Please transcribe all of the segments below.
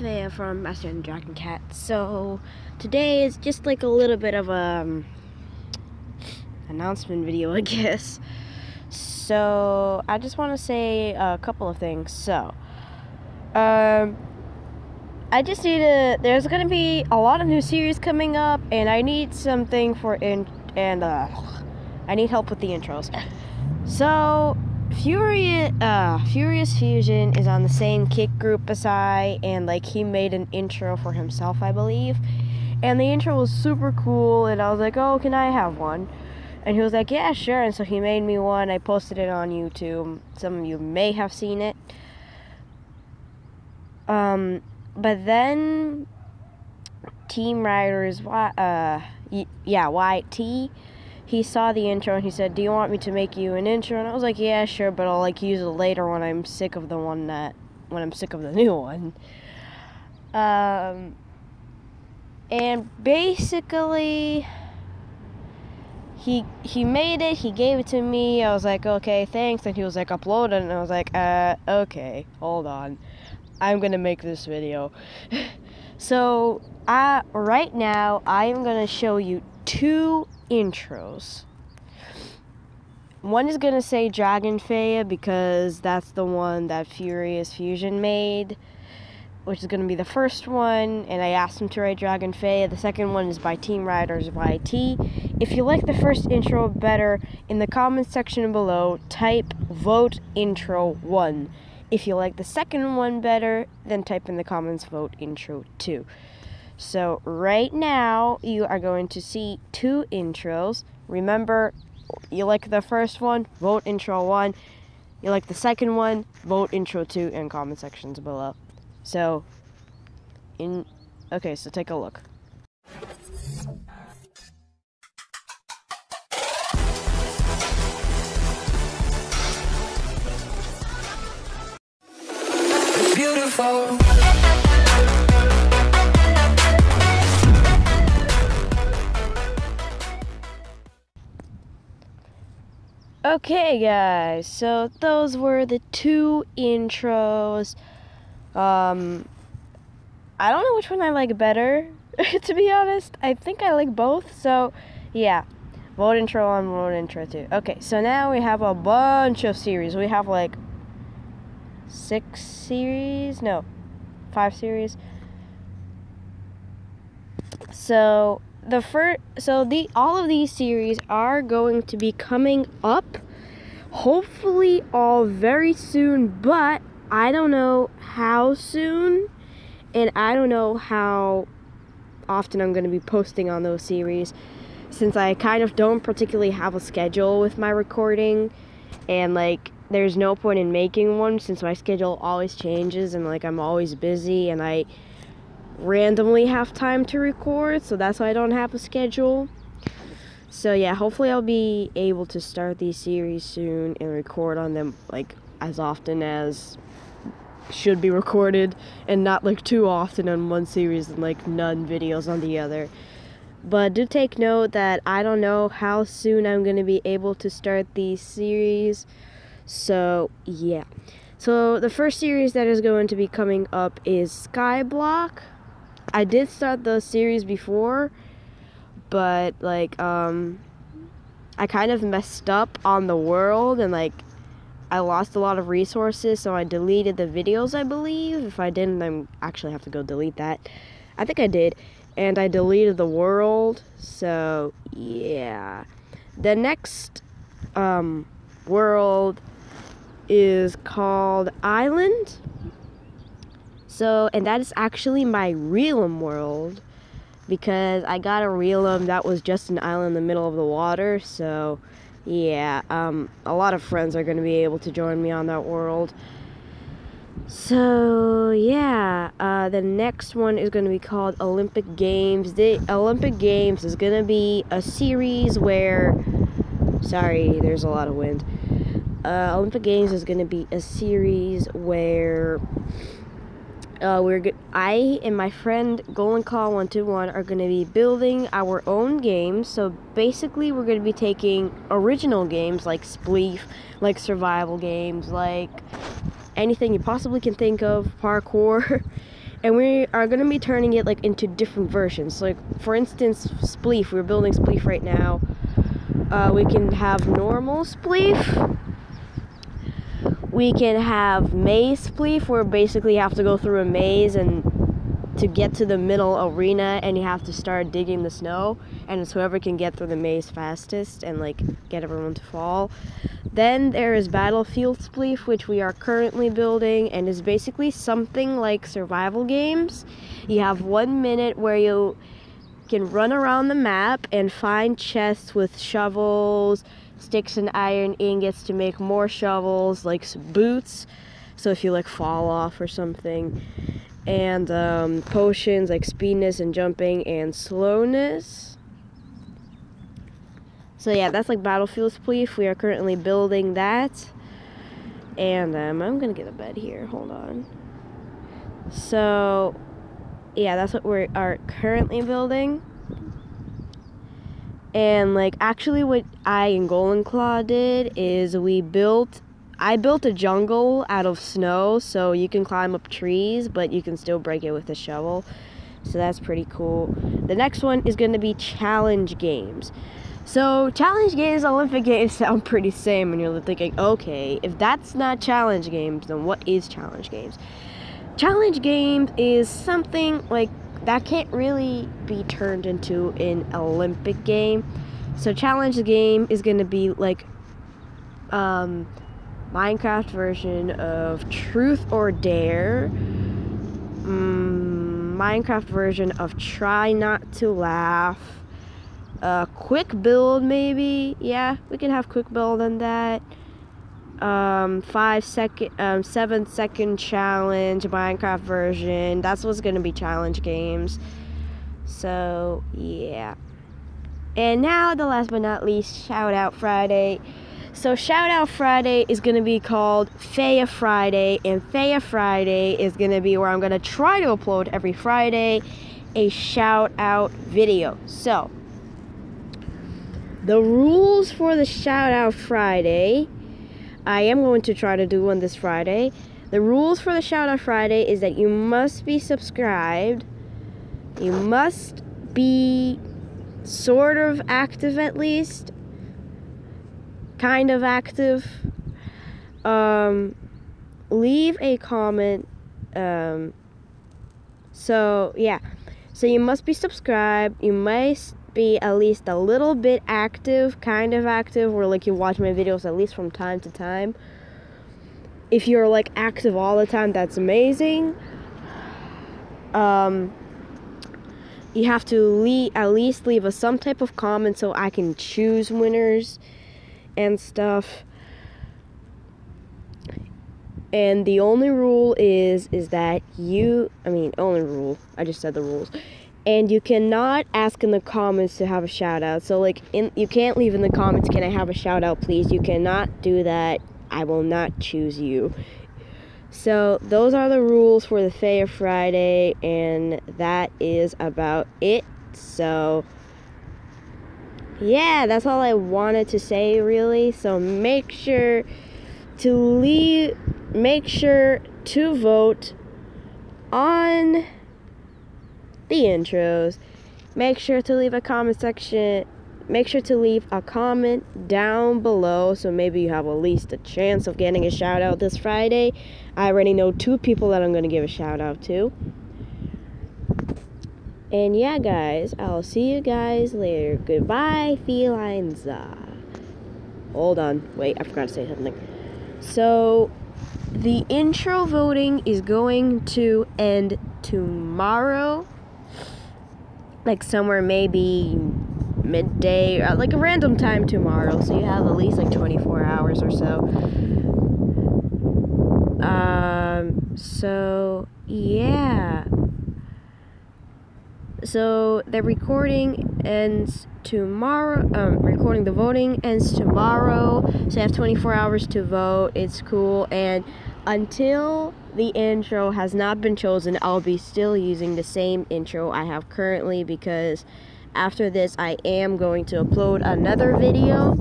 Feyya from Master and Dragon Cat. So today is just like a little bit of a um, announcement video, I guess. So I just want to say a couple of things. So, um, I just need to. There's gonna be a lot of new series coming up, and I need something for in and uh, I need help with the intros. So Furious, uh, Furious Fusion is on the same Kik group as I, and like he made an intro for himself, I believe. And the intro was super cool, and I was like, oh, can I have one? And he was like, yeah, sure. And so he made me one. I posted it on YouTube. Some of you may have seen it. Um, but then Team Riders, uh, yeah, YT he saw the intro and he said, "Do you want me to make you an intro?" And I was like, "Yeah, sure, but I'll like use it later when I'm sick of the one that when I'm sick of the new one." Um, and basically, he he made it. He gave it to me. I was like, "Okay, thanks." And he was like, "Upload it." And I was like, "Uh, okay, hold on, I'm gonna make this video." so, uh, right now, I am gonna show you two intros. One is going to say Dragon Feyya because that's the one that Furious Fusion made, which is going to be the first one, and I asked him to write Dragon Feyya. The second one is by Team Riders YT. If you like the first intro better, in the comments section below, type vote intro 1. If you like the second one better, then type in the comments vote intro 2. So right now you are going to see two intros. Remember, you like the first one, vote intro one. You like the second one, vote intro two in comment sections below. So, in okay, so take a look. beautiful. Okay, guys, so those were the two intros. Um, I don't know which one I like better, to be honest. I think I like both, so yeah. Vote intro on vote intro too. Okay, so now we have a bunch of series. We have like six series? No, five series. So the first so the all of these series are going to be coming up hopefully all very soon but i don't know how soon and i don't know how often i'm going to be posting on those series since i kind of don't particularly have a schedule with my recording and like there's no point in making one since my schedule always changes and like i'm always busy and i randomly have time to record, so that's why I don't have a schedule. So yeah, hopefully I'll be able to start these series soon and record on them like as often as should be recorded and not like too often on one series and like none videos on the other. But do take note that I don't know how soon I'm going to be able to start these series. So, yeah. So, the first series that is going to be coming up is Skyblock. I did start the series before, but like um I kind of messed up on the world and like I lost a lot of resources, so I deleted the videos, I believe. If I didn't, I'm actually have to go delete that. I think I did. And I deleted the world, so yeah. The next um, world is called Island. So, and that is actually my Realm world because I got a Realm that was just an island in the middle of the water. So, yeah, um, a lot of friends are going to be able to join me on that world. So, yeah, uh, the next one is going to be called Olympic Games. The Olympic Games is going to be a series where, sorry, there's a lot of wind. Uh, Olympic Games is going to be a series where uh, we're I and my friend Golden Claw One Two One are going to be building our own games. So basically, we're going to be taking original games like Spleef, like survival games, like anything you possibly can think of, parkour, and we are going to be turning it like into different versions. Like for instance, Spleef. We're building Spleef right now. Uh, we can have normal Spleef. We can have maze Spleef, where basically you have to go through a maze and to get to the middle arena and you have to start digging the snow and it's whoever can get through the maze fastest and like get everyone to fall. Then there is Battlefield Spleef, which we are currently building and is basically something like survival games. You have one minute where you can run around the map and find chests with shovels, sticks and iron ingots to make more shovels, like boots. So if you like fall off or something and um, potions like speedness and jumping and slowness. So yeah, that's like Battlefield Spleef. We are currently building that. And um, I'm gonna get a bed here. Hold on. So yeah, that's what we are currently building. And like actually what I and Golden Claw did is we built I built a jungle out of snow, so you can climb up trees, but you can still break it with a shovel. So that's pretty cool. The next one is going to be challenge games. So challenge games, Olympic games sound pretty same, and you're thinking, okay, if that's not challenge games, then what is challenge games? Challenge games is something like that can't really be turned into an Olympic game. So challenge the game is going to be like um, Minecraft version of Truth or Dare, mm, Minecraft version of Try Not to Laugh, a quick build maybe, yeah, we can have quick build on that. Um, five second, um, seven second challenge Minecraft version. That's what's gonna be challenge games. So yeah. And now the last but not least, shout out Friday. So Shout Out Friday is to be called Feyya Friday, and Feyya Friday is to be where I'm to try to upload every Friday a shout out video. So, the rules for the Shout Out Friday, I am going to try to do one this Friday. The rules for the Shout Out Friday is that you must be subscribed, you must be sort of active at least, kind of active. Um, leave a comment. Um, so, yeah. So, you must be subscribed. You must be at least a little bit active, kind of active, where like you watch my videos at least from time to time. If you're like active all the time, that's amazing. Um, you have to leave, at least leave us some type of comment so I can choose winners and stuff. And the only rule is is that you I mean only rule. I just said the rules. And you cannot ask in the comments to have a shout out. So like in you can't leave in the comments can I have a shout out please. You cannot do that. I will not choose you. So those are the rules for the Feyya Friday and that is about it. So yeah, that's all I wanted to say really. So make sure to leave make sure to vote on the intros. Make sure to leave a comment section. Make sure to leave a comment down below so maybe you have at least a chance of getting a shout out this Friday. I already know two people that I'm going to give a shout out to. And yeah, guys, I'll see you guys later. Goodbye, felines. Hold on. Wait, I forgot to say something. So, the intro voting is going to end tomorrow. Like somewhere maybe midday or like a random time tomorrow. So you have at least like 24 hours or so. Um, so yeah. So the recording ends tomorrow. Um, recording the voting ends tomorrow. So I have 24 hours to vote. It's cool. And until the intro has not been chosen, I'll be still using the same intro I have currently because after this I am going to upload another video.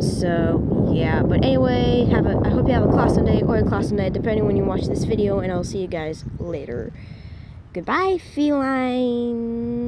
So yeah, but anyway, have a I hope you have a class day or a class night depending when you watch this video and I'll see you guys later. Goodbye, felines.